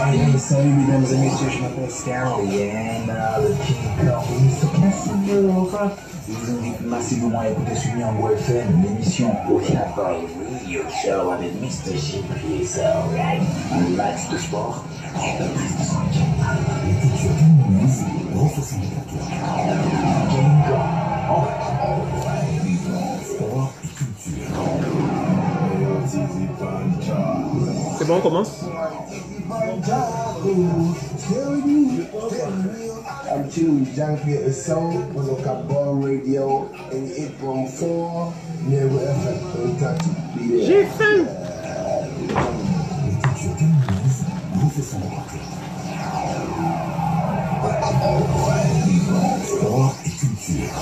Hey, salut mesdames et messieurs, je m'appelle Scarlett, le King Kong, ce casse enfin. Je vous invite massivement à écouter sur Yango l'émission Oshaba Radio Show avec Mr. Chippy, so right, on likes the sport reste de bon, on commence I'm chilling with on the Cabal Radio and 8.4 Never FM. J'ai faim. Sport et culture.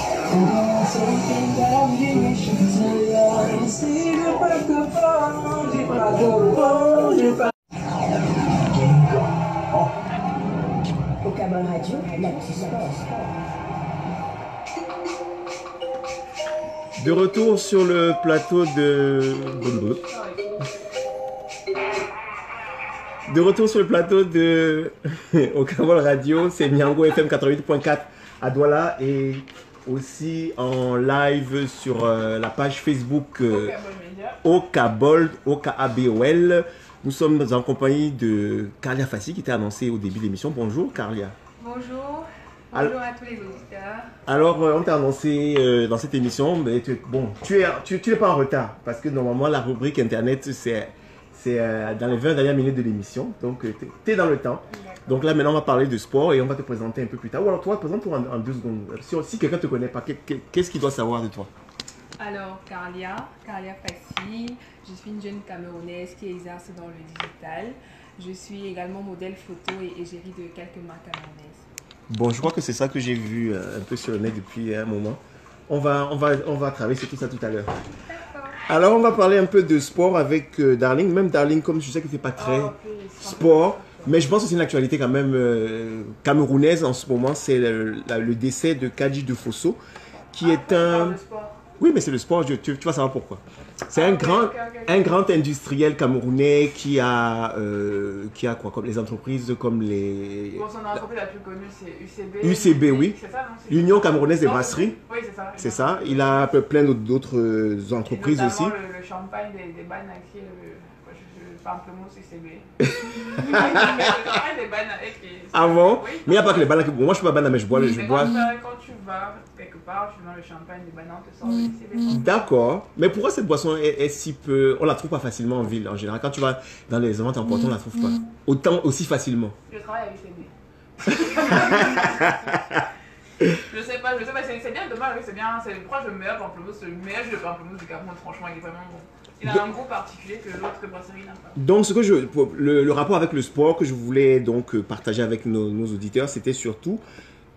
De retour sur le plateau de... De retour sur le plateau de... Cabal Radio, c'est Nyango FM 88.4 à Douala et aussi en live sur euh, la page Facebook euh, Okabol, O-K-A-B-O-L. Nous sommes en compagnie de Carlia Fassi qui était annoncée au début de l'émission. Bonjour Carlia. Bonjour, bonjour à tous les auditeurs. Alors, euh, on t'a annoncé euh, dans cette émission, mais tu, bon, tu es, tu, tu n'es pas en retard parce que normalement la rubrique internet c'est euh, dans les 20 dernières minutes de l'émission, donc tu es dans le temps. Donc là maintenant on va parler de sport et on va te présenter un peu plus tard. Ou alors toi, présente-toi en, en deux secondes. Si, si quelqu'un te connaît pas, qu'est- qu'est- qu'est-ce qu'il doit savoir de toi? Alors, Carlia, Carlia Fassi, je suis une jeune Camerounaise qui exerce dans le digital. Je suis également modèle photo et égérie de quelques marques camerounaises. Bon, je crois que c'est ça que j'ai vu euh, un peu sur le net depuis un moment. On va, on va, on va travailler sur tout ça tout à l'heure. Alors, on va parler un peu de sport avec euh, Darling. Même Darling, comme je sais que tu pas très Oh, sport, mais je pense que c'est une actualité quand même euh, camerounaise en ce moment. C'est le, décès de Kadji de Fosso, qui est un. Oui, mais c'est le sport, tu, tu vas savoir pourquoi. C'est un, ok, grand, un grand industriel camerounais qui a, euh, qui a quoi, comme les entreprises comme les. Bon, son entreprise la plus connue, c'est UCB. UCB, oui. C'est ça, non C'est- L'Union camerounaise des brasseries. Oui, c'est ça. C'est ça. Il a plein d'autres- euh, Et entreprises aussi. Le, le champagne des, des Banaki, le, pamplemousse champagne des Banaki. Ah bon? Oui. Mais il n'y a pas que les bananes. Moi, je ne suis pas banane, mais je bois. le- Je Mais bois... quand, tu- quand tu vas quelque part, tu vends le champagne des bananes, te sort le UCB. D'accord. Mais pourquoi cette boisson est, est si peu. On la trouve pas facilement en ville en général? Quand tu vas dans les ventes en portant, on la trouve pas. Autant aussi facilement. Je travaille à UCB. je sais pas, je sais pas, c'est c'est bien dommage, oui, c'est bien. C'est pourquoi le meilleur pamplemousse, le meilleur jus de pamplemousse du Cameroun, franchement, il est vraiment bon. Il a un goût particulier que l'autre brasserie n'a pas. Donc, ce que je, le, le rapport avec le sport que je voulais donc euh, partager avec nos, nos auditeurs, c'était surtout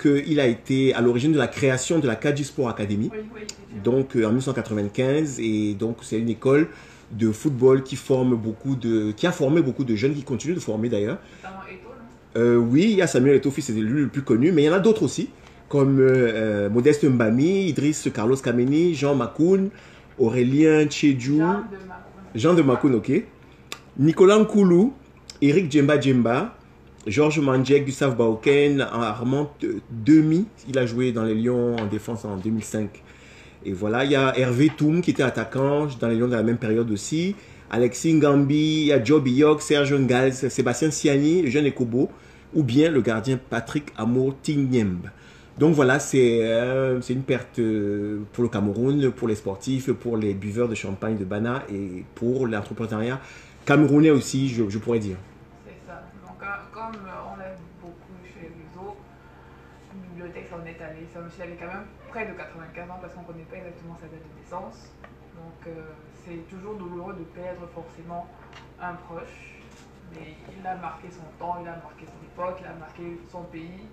qu'il a été à l'origine de la création de la Kaji Sport Academy. Oui, oui, donc euh, en 1995 et donc c'est une école de football qui forme beaucoup de qui a formé beaucoup de jeunes qui continue de former d'ailleurs Euh, oui il y a Samuel Eto'o c'est lui le plus connu mais il y en a d'autres aussi comme euh, Modeste Mbami Idriss Carlos Kameni Jean Makoun Aurélien Tchedjou Jean de Makoun ok Nicolas Nkoulou Eric Djemba Djemba Georges Mandjek, Gustave Bauken, Armand euh, Demi, il a joué dans les Lions en défense en 2005. Et voilà, il y a Hervé Toum qui était attaquant dans les Lions de la même période aussi. Alexis Ngambi, il y a Joe Biyok, Serge Ngals, Sébastien Siani, le jeune Ekobo, ou bien le gardien Patrick Amour Tignemb. Donc voilà, c'est euh, une perte euh, pour le Cameroun, pour les sportifs, pour les buveurs de champagne de Bana et pour l'entrepreneuriat camerounais aussi, je, pourrais dire. C'est ça. Donc, euh, comme euh, on l'a beaucoup chez les autres, bibliothèque s'en est allée. Ça me avait quand même près de 95 ans parce qu'on ne connaît pas exactement sa date de naissance. Donc, c'est toujours douloureux de perdre forcément un proche. Mais il a marqué son temps, il a marqué son époque, il a marqué son pays.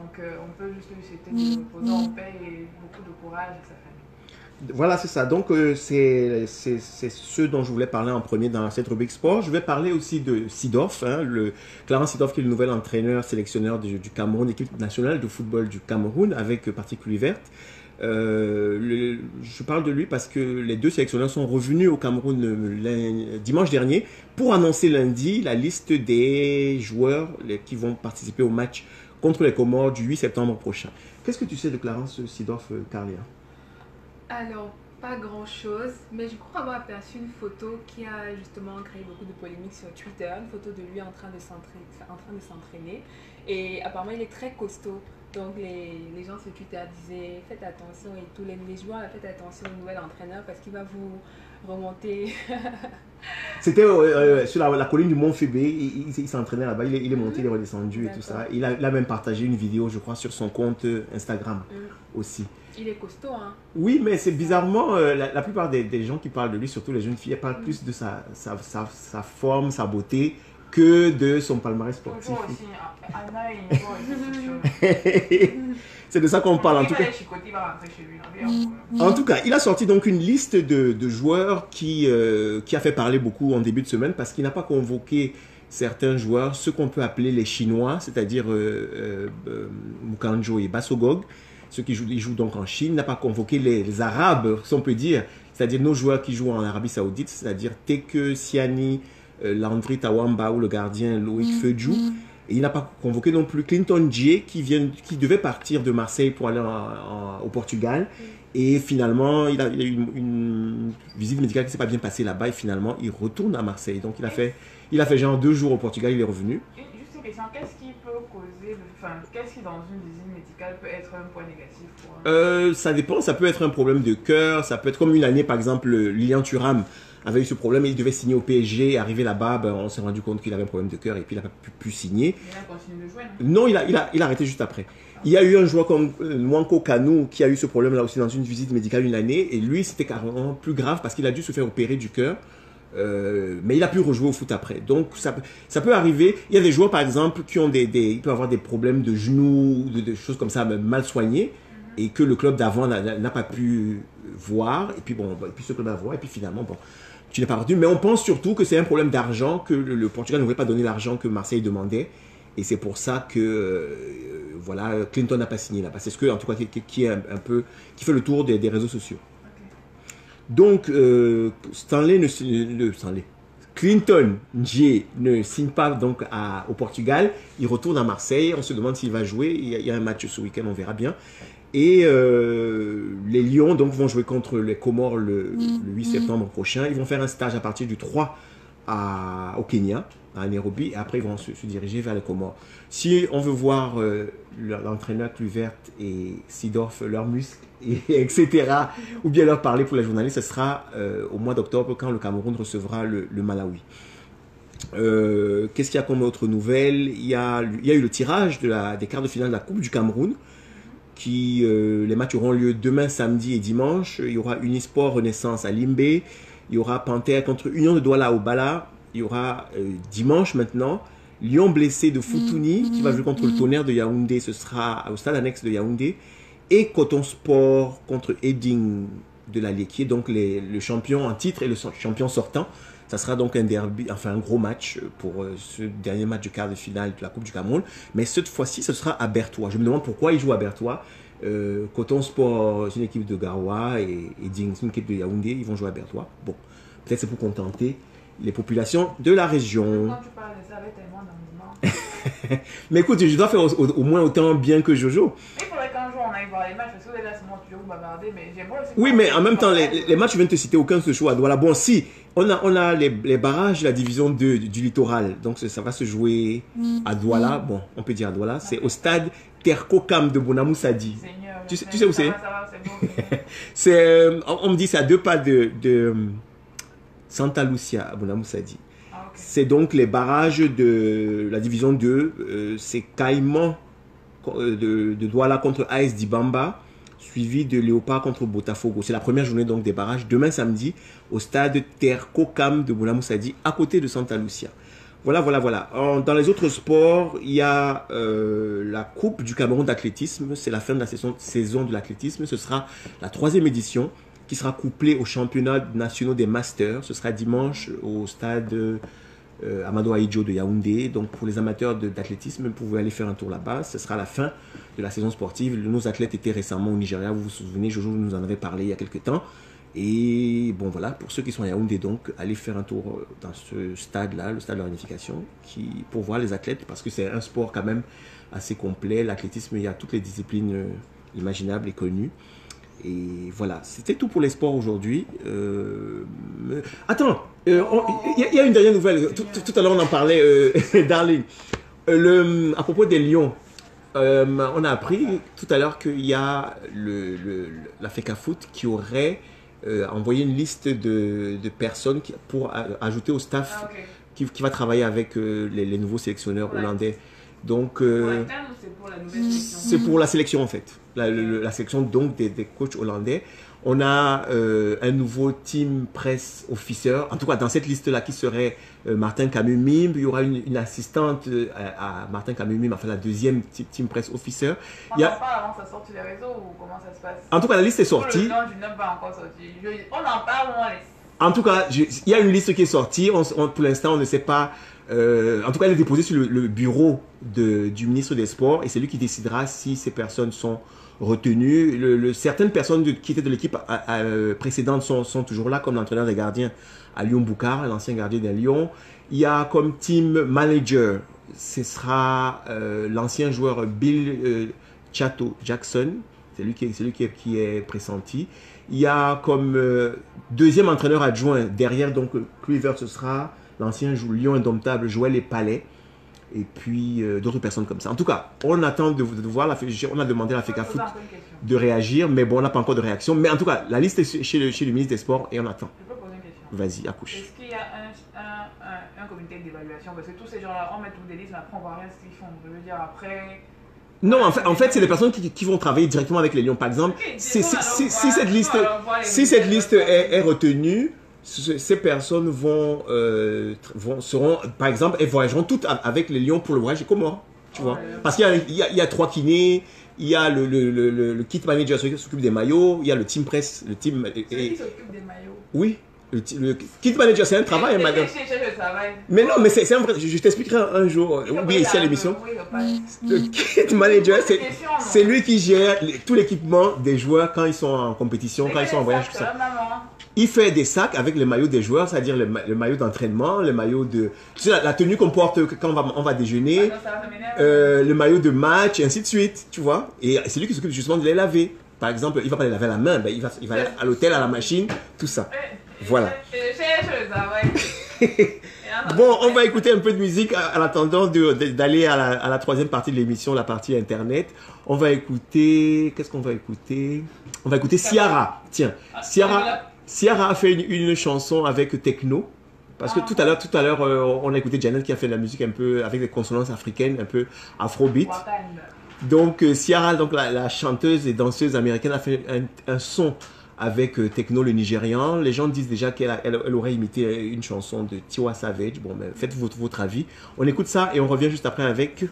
Donc, euh, on peut juste lui souhaiter de reposer en paix et beaucoup de courage à sa famille. Voilà, c'est ça. Donc, euh, c'est ce dont je voulais parler en premier dans cette rubrique sport. Je vais parler aussi de Sidorf, hein, le Clarence Sidorf qui est le nouvel entraîneur, sélectionneur du, du Cameroun, équipe nationale de football du Cameroun avec euh, partie verte. Euh, le- je parle de lui parce que les deux sélectionneurs sont revenus au Cameroun dimanche dernier pour annoncer lundi la liste des joueurs les- qui vont participer au match contre les Comores du 8 septembre prochain. Qu'est-ce que tu sais de Clarence Sidorf euh, Carlia? Alors, pas grand chose, mais je crois avoir aperçu une photo qui a justement créé beaucoup de polémiques sur Twitter, une photo de lui. En train de s'entraîner. Et apparemment, il est très costaud. Donc, les, les gens sur Twitter disaient Faites attention, et tous les, les joueurs, faites attention au nouvel entraîneur parce qu'il va vous remonter. C'était euh, euh, sur la, la colline du Mont Fébé, il, il- il s'entraînait là-bas, il, est- il est monté, il est redescendu et tout ça. Il a, il a même partagé une vidéo, je crois, sur son compte euh, Instagram Mm. aussi. il est costaud, hein. Oui, mais c'est bizarrement, euh, la, la plupart des, des gens qui parlent de lui, surtout les jeunes filles, elles parlent plus de sa, sa, sa, sa forme, sa beauté, que de son palmarès sportif. C'est de ça qu'on parle en tout cas. Euh, En tout cas, il a sorti donc une liste de, de joueurs qui, euh, qui a fait parler beaucoup en début de semaine parce qu'il n'a pas convoqué certains joueurs, ceux qu'on peut appeler les Chinois, c'est-à-dire euh, euh, euh, Mukanjo et Basogog, ceux qui jouent, ils jouent donc en Chine, Il n'a pas convoqué les, les Arabes, si on peut dire, c'est-à-dire nos joueurs qui jouent en Arabie Saoudite, c'est-à-dire Teke, Siani, Landry Tawamba ou le gardien Loïc Feudjou. Et il n'a pas convoqué non plus Clinton Djie qui, vient, qui devait partir de Marseille pour aller en- en- au Portugal. Et finalement, il a, il a eu une, une visite médicale qui ne s'est pas bien passée là-bas. Et finalement, il retourne à Marseille. Donc, il a fait, il a fait genre deux jours au Portugal, il est revenu. Qu'est-ce qui peut causer, enfin, qu'est-ce qui dans une visite médicale peut être un point négatif pour un... Euh, ça dépend, ça peut être un problème de cœur, ça peut être comme une année, par exemple, Lilian Thuram avait eu ce problème et il devait signer au PSG. Arrivé là-bas, ben, on s'est rendu compte qu'il avait un problème de cœur et puis il n'a pas pu, pu signer. Il a continué de jouer, non? Non, il a, il, a, il a arrêté juste après. Il y a eu un joueur comme euh, Nwanko Kanu qui a eu ce problème-là aussi dans une visite médicale une année. Et lui, c'était carrément plus grave parce qu'il a dû se faire opérer du cœur. Euh, mais il a pu rejouer au foot après. Donc ça, peut- ça peut arriver. Il y a des joueurs, par exemple, qui ont des, des ils peuvent avoir des problèmes de genoux, de, de choses comme ça, mal soignés, et que le club d'avant n'a- pas pu voir. Et puis bon, et puis ce club va voir. Et puis finalement, bon, tu n'es pas retenu. Mais on pense surtout que c'est un problème d'argent, que le, le Portugal ne voulait pas donner l'argent que Marseille demandait. Et c'est pour ça que euh, voilà, Clinton n'a pas signé là-bas. C'est ce que, en tout cas, qui, qui- qui est un, un peu, qui fait le tour des, des réseaux sociaux. Donc, euh, Stanley ne, Stanley, Clinton J ne signe pas donc à- au Portugal. Il retourne à Marseille. On se demande s'il va jouer. Il y, a, il y a un match ce week-end, on verra bien. Et euh, les Lions donc vont jouer contre les Comores le, le 8 septembre prochain. Ils vont faire un stage à partir du 3 à- au Kenya, à Nairobi, et après ils vont se, diriger vers les Comores. Si on veut voir euh, le- l'entraîneur Cluvert et Sidorf, leurs muscles, et, etc., ou bien leur parler pour les journalistes, ce sera euh, au mois d'octobre quand le Cameroun recevra le, Malawi. Euh, Qu'est-ce qu'il y a comme autre nouvelle? Il y, a, eu le tirage de la, des quarts de finale de la Coupe du Cameroun. Qui, les matchs auront lieu demain, samedi et dimanche. Il y aura Unisport Renaissance à Limbé. Il y aura Panthère contre Union de Douala au Bala. Il y aura euh, dimanche maintenant Lyon blessé de Foutouni qui va jouer contre le tonnerre de Yaoundé. Ce sera au stade annexe de Yaoundé. Et Coton Sport contre Edding de la qui est donc les- le champion en titre et le champion sortant. Ça sera donc un derby, enfin un gros match pour euh, ce dernier match de quart de finale de la Coupe du Cameroun. Mais cette fois-ci, ce sera à Bertois. Je me demande pourquoi ils jouent à Bertois. Euh, Coton Sport, c'est une équipe de Garoua et, et Ding, c'est une équipe de Yaoundé. Ils vont jouer à Bertois. Bon, peut-être c'est pour contenter les populations de la région. Quand tu parles de ça avec tellement d'amusement. Mais écoute, je dois faire au, au- au moins autant bien que Jojo. Il faudrait qu'un jour on aille voir les matchs, parce que là vous bavarder, mais aussi. Oui, mais en même temps, les, les matchs, je viens de te citer, aucun se joue à Douala. Bon, si, on a, on a les, les barrages de la division 2 du, du littoral. Donc, ça, va se jouer à Douala. Bon, on peut dire à Douala. C'est au stade Terkokam de Bonamoussadi. Seigneur, Tu sais- je tu sais où c'est? c'est. C'est, euh, on, on me dit, c'est à deux pas de, de Santa Lucia à Bonamoussadi. Ah. C'est donc les barrages de la division 2. euh, c'est Caïman euh, de, de Douala contre AS Dibamba, suivi de Léopard contre Botafogo. C'est la première journée donc des barrages demain samedi au stade Terkokam de Bonamoussadi, à côté de Santa Lucia. Voilà, voilà, voilà. En- dans les autres sports, il y a euh, la Coupe du Cameroun d'athlétisme. C'est la fin de la saison, saison de l'athlétisme. Ce sera la troisième édition qui sera couplée au championnat national des masters. Ce sera dimanche au stade euh, Amado Aïdjo de Yaoundé. Donc pour les amateurs d'athlétisme, vous pouvez aller faire un tour là-bas. Ce sera la fin de la saison sportive. Nos athlètes étaient récemment au Nigeria. Vous vous souvenez, Jojo nous en avait parlé il y a quelques temps. Et bon voilà, pour ceux qui sont à Yaoundé, donc, allez faire un tour euh, dans ce stade-là, le stade de la réunification, qui, pour voir les athlètes, parce que c'est un sport quand même assez complet. L'athlétisme, il y a toutes les disciplines euh, imaginables et connues. Et voilà, c'était tout pour les sports aujourd'hui. Euh, mais- Attends, euh, il y, a- il y a une dernière nouvelle. Tout, tout- tout à l'heure, on en parlait, euh, Darling. Euh, le, à propos des Lions, euh, on a appris tout à l'heure qu'il y a le, le- la FECA Foot qui aurait euh, envoyé une liste de, de personnes pour ajouter au staff Ah, qui, qui va travailler avec euh, les, les nouveaux sélectionneurs Ouais. hollandais. Donc, euh, pour c'est pour la sélection en fait. La, la sélection donc des, des coachs hollandais. On a euh, un nouveau team press officer. En tout cas, dans cette liste-là, qui serait euh, Martin Camus-Mime. Il y aura une, une assistante euh, à, à Martin Camus-Mime, enfin la deuxième team press officer. On Il y a- en parle avant que ça sorte sur les réseaux ou comment ça se passe? En tout cas, la liste est sortie. Le nom du nom pas encore sorti. Je- On en parle, on laisse. En tout cas, il y a une liste qui est sortie. Pour l'instant, on ne sait pas. euh, en tout cas, elle est déposée sur le, bureau du ministre des Sports et c'est lui qui décidera si ces personnes sont retenues. Certaines personnes qui étaient de l'équipe à- euh, précédente sont, toujours là, comme l'entraîneur des gardiens à Lyon Boucar, l'ancien gardien des Lyon. Il y a comme team manager, ce sera euh, l'ancien joueur Bill euh, Chato Jackson. C'est lui, qui est, c'est lui qui, est, qui est pressenti. Il y a comme euh, deuxième entraîneur adjoint derrière donc Cleaver, ce sera l'ancien Lion indomptable Joël et Palais. Et puis euh, d'autres personnes comme ça. En tout cas, on attend de, de voir la On a demandé à la FECA Foot de réagir, mais bon, on n'a pas encore de réaction. Mais en tout cas, la liste est chez le, chez le ministre des Sports et on attend. Je peux poser une question. Vas-y, accouche. Est-ce qu'il y a un, un, un, un comité d'évaluation? Parce que tous ces gens-là, on met tous des listes, mais après on voit rien ce qu'ils font. Je veux dire, après. Non, en fait, en fait c'est des personnes qui, qui vont travailler directement avec les Lions. Par exemple, si, cette liste, si les- cette liste est, est retenue, ce- ces personnes vont, euh, vont, seront, par exemple, elles voyageront toutes avec les Lions pour le voyage Comores. Tu vois. Parce qu'il y a, y, y trois kinés, il y a le, le, le, le- le kit manager celui qui s'occupe des maillots, il y a le team press, le team. et- Celui et- qui s'occupe des maillots? oui, le, kit manager, c'est un travail, madame. Mais non, mais c'est un vrai. Je, je t'expliquerai un, jour, faut oui, ici à l'émission. Le kit manager, c'est. Lui qui gère les- tout l'équipement des joueurs quand ils sont en compétition, quand ils sont en voyage, tout ça. Il fait des sacs avec les maillots des joueurs, c'est-à-dire le, le maillot d'entraînement, le maillot de... Tu sais, la, la tenue qu'on porte quand on va, on va déjeuner, Ah euh, le maillot de match, et ainsi de suite, tu vois. Et c'est lui qui s'occupe justement de les laver. Par exemple, il va pas les laver à la main, ben, il va, il va aller à l'hôtel, à la machine, tout ça. Voilà. Bon, on va écouter un peu de musique à- en attendant d'aller à la, à la troisième partie de l'émission, la partie internet. On va écouter. Qu'est-ce qu'on va écouter? On va écouter Ciara. Tiens, Ciara, Ciara a fait une, une chanson avec Techno. Parce que Ah. tout à l'heure, tout à l'heure, euh, on a écouté Janet qui a fait de la musique un peu avec des consonances africaines, un peu afrobeat. Donc euh, Ciara, donc la, la chanteuse et danseuse américaine, a fait un, un son avec euh, Techno le Nigérian. Les gens disent déjà qu'elle a- elle, elle aurait imité euh, une chanson de Tiwa Savage. Bon, mais faites votre, votre avis. On écoute ça et on revient juste après avec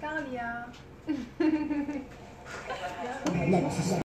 Carlia.